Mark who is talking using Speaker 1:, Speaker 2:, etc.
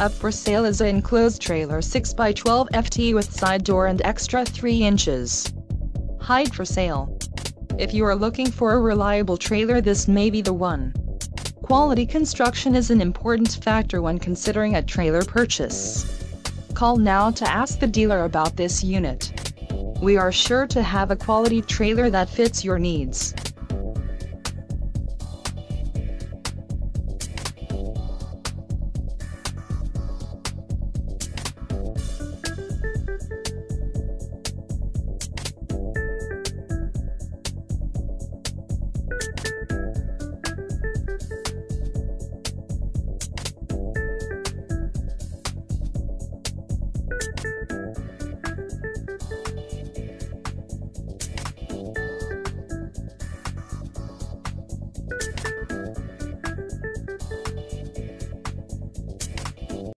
Speaker 1: Up for sale is an enclosed trailer 6x12 FT with side door and extra 3 inches. Hide for sale. If you are looking for a reliable trailer this may be the one. Quality construction is an important factor when considering a trailer purchase. Call now to ask the dealer about this unit. We are sure to have a quality trailer that fits your needs.